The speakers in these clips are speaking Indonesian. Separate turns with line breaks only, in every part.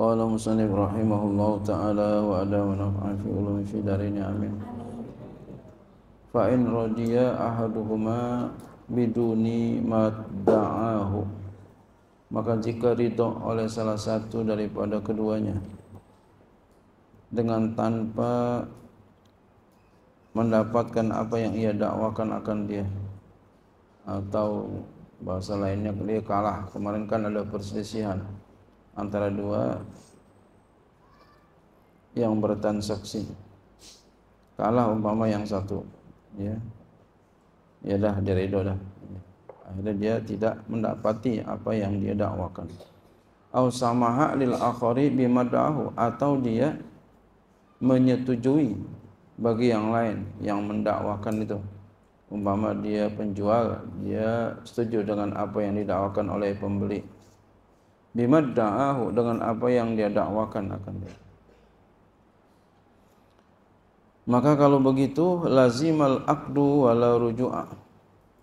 قال مصنف رحمه الله تعالى وأدام نفعا في علوم في دارين آمين فإن رضي أحدهما biduni madda'ahu maka jika ridho oleh salah satu daripada keduanya dengan tanpa mendapatkan apa yang ia dakwakan akan dia atau bahasa lainnya dia kalah kemarin kan ada perselisihan antara dua yang bertransaksi. Kalah umpama yang satu ya. Ya dah dia ridho dah. Akhirnya dia tidak mendapati apa yang dia dakwakan. Au samaha lil akhari bimadahu atau dia menyetujui bagi yang lain yang mendakwakan itu. Umpama dia penjual dia setuju dengan apa yang didakwakan oleh pembeli bimadda'ahu dengan apa yang dia dakwakan akan dia. Maka kalau begitu lazimal akdu wala ruju'a.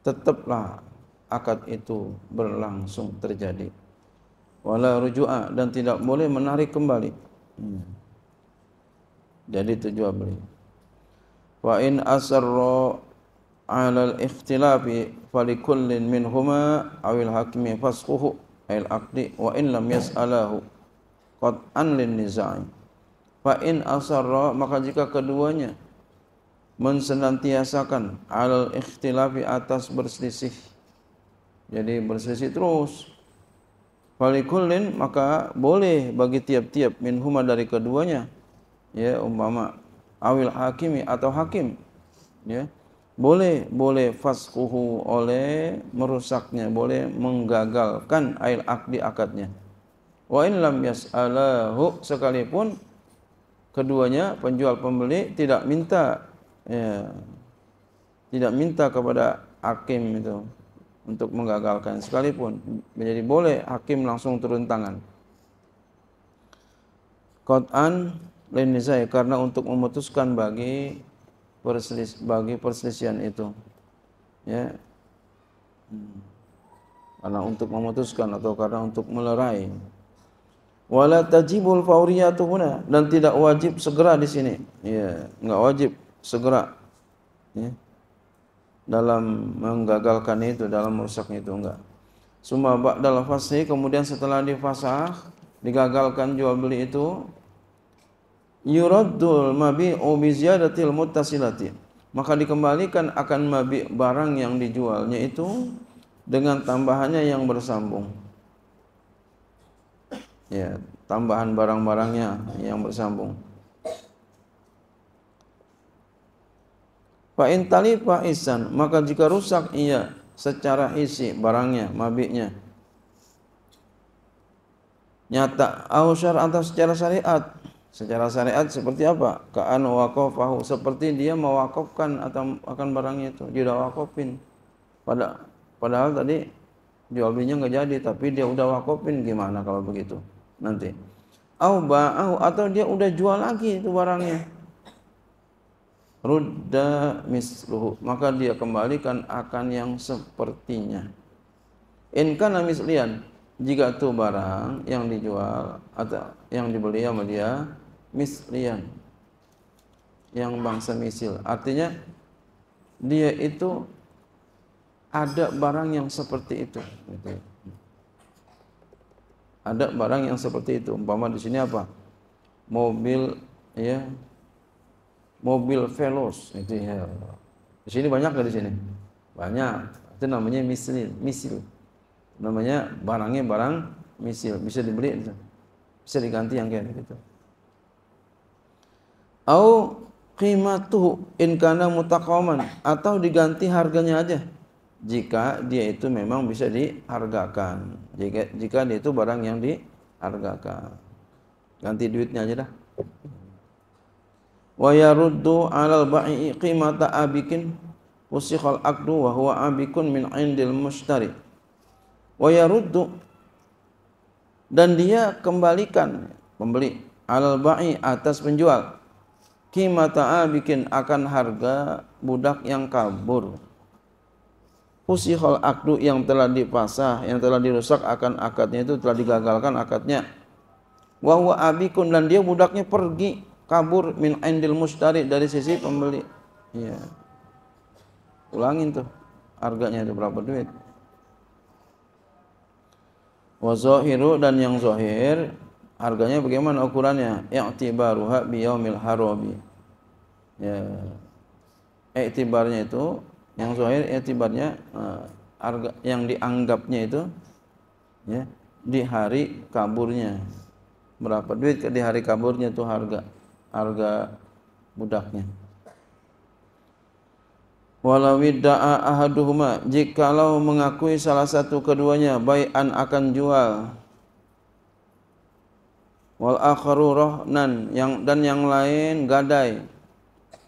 Tetaplah akad itu berlangsung terjadi. Wala ruju'a dan tidak boleh menarik kembali. Hmm. jadi tujuan beli. Wa in asarra ala al-ikhtilafi falikullin minhuma awil hakimi fasquhu ayil aqdi wa in lam yas'alahu qat'an lin nizai. Fa in asarra maka jika keduanya mensenantiasakan al ikhtilafi atas berselisih jadi berselisih terus. Falikullin maka boleh bagi tiap-tiap minhuma dari keduanya ya umpama awil hakimi atau hakim ya boleh boleh fasquhu oleh merusaknya boleh menggagalkan ail akdi akadnya. Wa in lam yas'alahu sekalipun keduanya penjual pembeli tidak minta ya tidak minta kepada hakim itu untuk menggagalkan. Sekalipun menjadi boleh hakim langsung turun tangan. Qat'an lain karena untuk memutuskan bagi perselis bagi perselisihan itu. Ya. Karena untuk memutuskan atau karena untuk melerai. Wala tajibul fauriyatu huna. Dan tidak wajib segera di sini. Ya enggak wajib segera. Ya. Dalam menggagalkan itu dalam merusaknya itu enggak. Suma ba'dal fasih kemudian setelah difasah digagalkan jual beli itu yuraddul mabi'u bi ziyadatil muttasilati. Maka dikembalikan akan mabi barang yang dijualnya itu dengan tambahannya yang bersambung. Ya tambahan barang-barangnya yang bersambung. Fa in talifa isan maka jika rusak ia secara isi barangnya mabiknya nyata au atau secara syariat Secara syariat seperti apa? Ka'an waqafahu seperti dia mewakafkan atau akan barangnya itu dia udah wakafin. Pada padahal tadi jual belinya nggak jadi tapi dia udah wakafin gimana kalau begitu? Nanti. Au ba'ahu atau dia udah jual lagi itu barangnya. Rudda misluhu maka dia kembalikan akan yang sepertinya. In kana jika itu barang yang dijual atau yang dibeli sama dia mislian. Yang bangsa misil. Artinya dia itu ada barang yang seperti itu. Gitu. ada barang yang seperti itu. Umpama di sini apa? Mobil ya. Mobil velos itu ya. Di sini banyak nggak di sini? Banyak. Itu namanya misil misil namanya barangnya barang misil bisa dibeli bisa diganti yang kayak gitu au qimatuhu in kana mutaqawaman atau diganti harganya aja jika dia itu memang bisa dihargakan. Jika jika dia itu barang yang dihargakan. Ganti duitnya aja dah. Wa yaruddu 'alal ba'i qimata abikin usikhal aqdu wa huwa abikun min 'indil mushtari. Wa yaruddu dan dia kembalikan pembeli alal ba'i atas penjual qimata abikin akan harga budak yang kabur Usihol akdu yang telah dipasah, yang telah dirusak akan akadnya itu telah digagalkan akadnya. Wahwa abikun dan dia budaknya pergi kabur min indil mustari dari sisi pembeli. Iya. Ulangin tuh harganya itu berapa duit. Wa zahiru dan yang zahir harganya bagaimana ukurannya? I'tibaruha biyaumil harabi. Ya. I'tibarnya itu yang zahir itibarnya uh, harga yang dianggapnya itu ya di hari kaburnya berapa duit di hari kaburnya itu harga harga budaknya walau da'a ahaduhuma jikalau mengakui salah satu keduanya bai'an akan jual. Wal akharu rohnan yang dan yang lain gadai.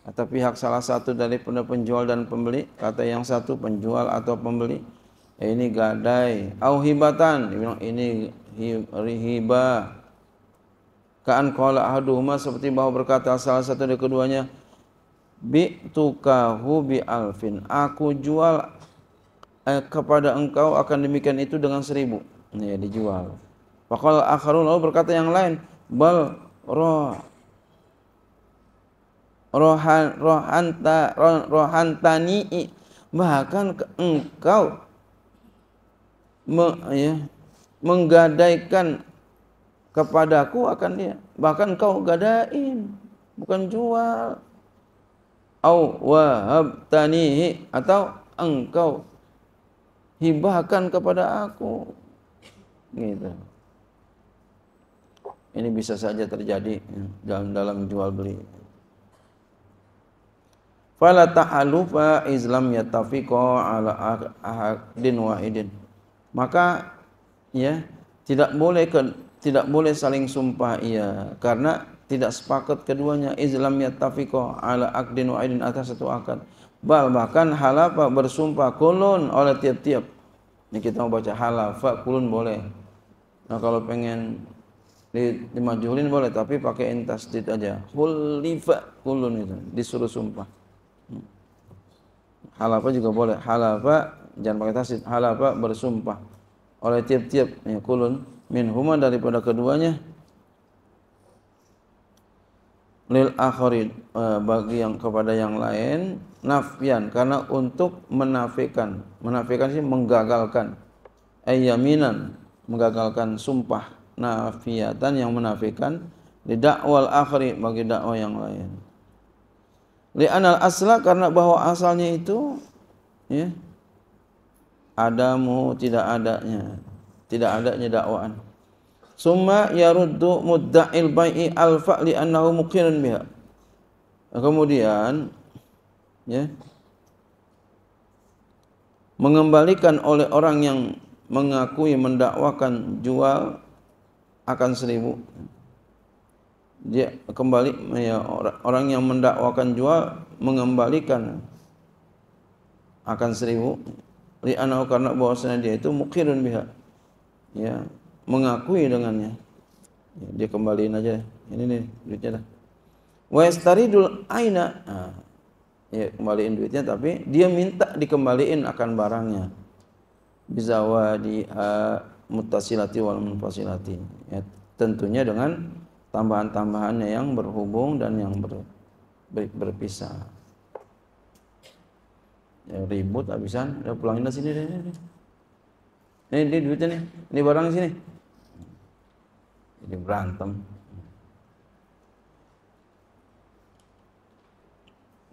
Kata pihak salah satu dari penjual dan pembeli kata yang satu penjual atau pembeli eh, ini gadai. Au hibatan ini hibah. Kaan qala ahaduhuma seperti bahwa berkata salah satu dari keduanya bi tukahu bi alfin aku jual eh, kepada engkau akan demikian itu dengan seribu. Ya dijual. Fakal akharun lalu berkata yang lain bal roh rohan rohanta rohantani bahkan engkau me, ya, menggadaikan kepadaku akan dia. Bahkan engkau gadain bukan jual au wahabtanihi atau engkau hibahkan kepada aku. Gitu. Ini bisa saja terjadi dalam dalam jual beli. Fala ta'alufa islam yatafiqo ala ahadin wahidin. Maka ya tidak boleh ke, tidak boleh saling sumpah ia karena tidak sepakat keduanya islam yatafiqo ala akdin wahidin atas satu akad. Bal bahkan halafa bersumpah kulun oleh tiap-tiap. Ini kita mau baca halafa kulun boleh. Nah kalau pengen di, dimajulin boleh tapi pakai intasdid aja. Hulifa kulun itu disuruh sumpah. Halafa juga boleh. Halafa jangan pakai tasdid. Halafa bersumpah oleh tiap-tiap. Ya kulun min huma daripada keduanya lil akharin uh, bagi yang kepada yang lain nafyan karena untuk menafikan. Menafikan sih menggagalkan. Ayyaminan menggagalkan sumpah. Nafiatan yang menafikan di dakwal akhiri bagi dakwah yang lain. Li'anal asla karena bahwa asalnya itu ya adamu tidak adanya, tidak adanya dakwaan. Summa yaruddu mudda'il bai'i alfa li'annahu muqirun biha. Kemudian ya mengembalikan oleh orang yang mengakui mendakwakan jual akan seribu. Dia kembali ya, orang yang mendakwakan jual mengembalikan akan seribu. Li karena bahwasanya dia itu mukirun biha. Ya mengakui dengannya. Ya, dia kembaliin aja. Ini nih duitnya dah. Wa yastaridul aina. Nah, ya kembaliin duitnya tapi dia minta dikembaliin akan barangnya. Bizawadi mutasilati wal munfasilati. Ya tentunya dengan tambahan-tambahannya yang berhubung dan yang ber, ber, berpisah. Ya, ribut habisan, udah pulangin sini deh. Ini, ini duitnya nih, ini barang sini. Jadi berantem.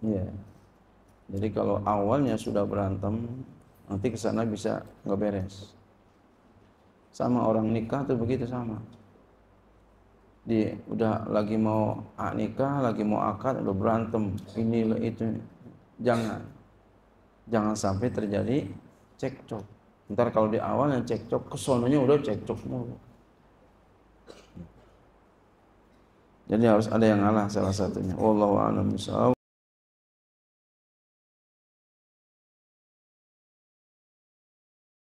Iya. Jadi kalau awalnya sudah berantem, nanti ke sana bisa nggak beres. Sama orang nikah tuh begitu sama di udah lagi mau nikah lagi mau akad udah berantem ini itu jangan jangan sampai terjadi cekcok. Ntar kalau di awalnya cekcok, kesononya udah cekcok mulu. Jadi harus ada yang ngalah salah satunya. Wallahu a'lam.